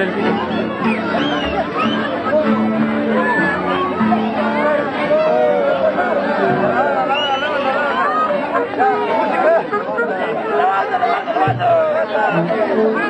করে Thank you.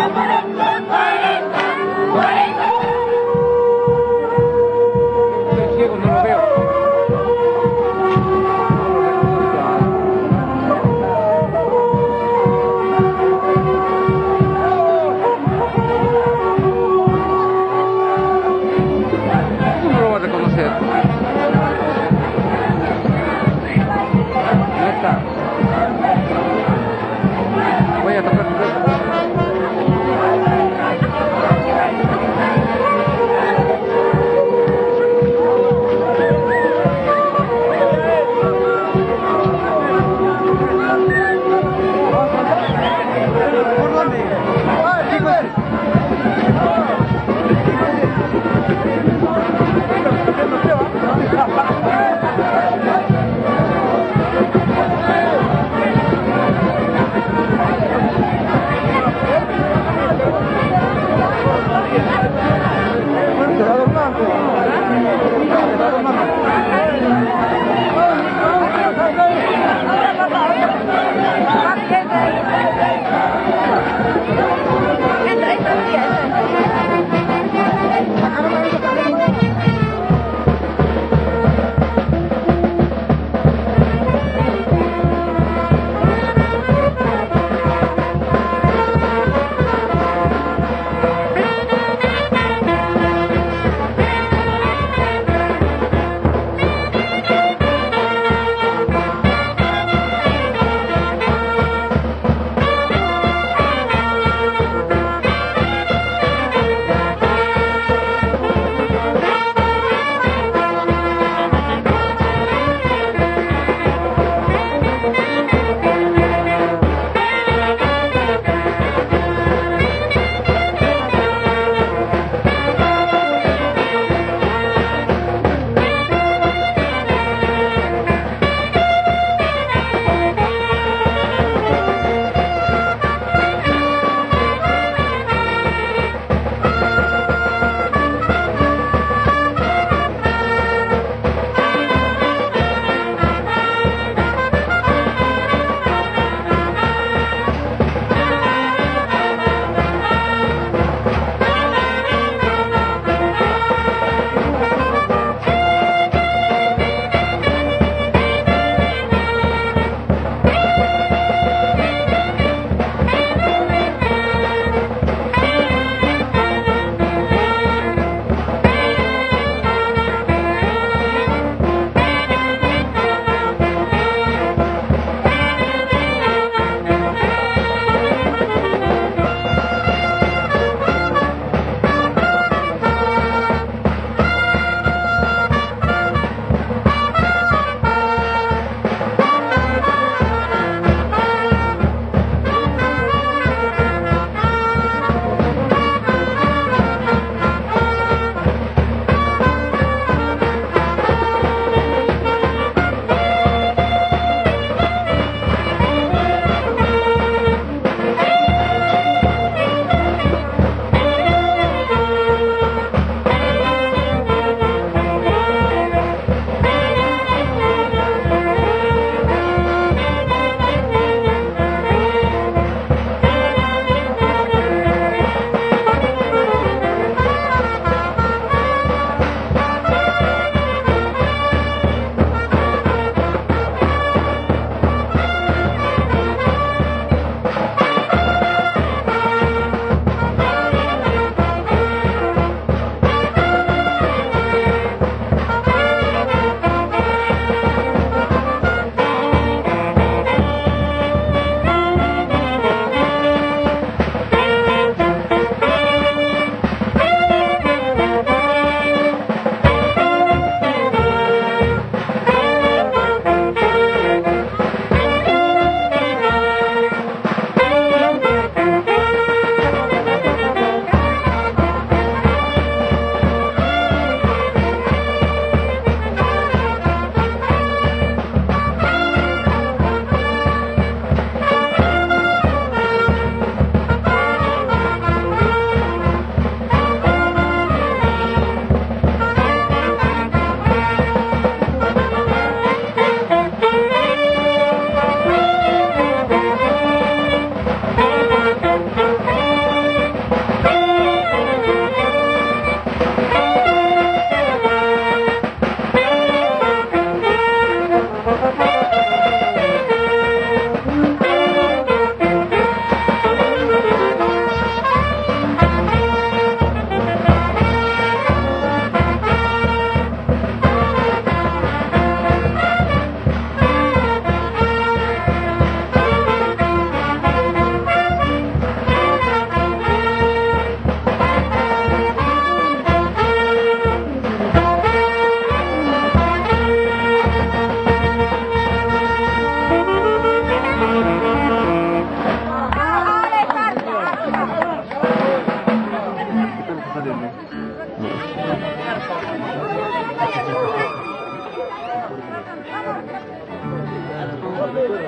Acabará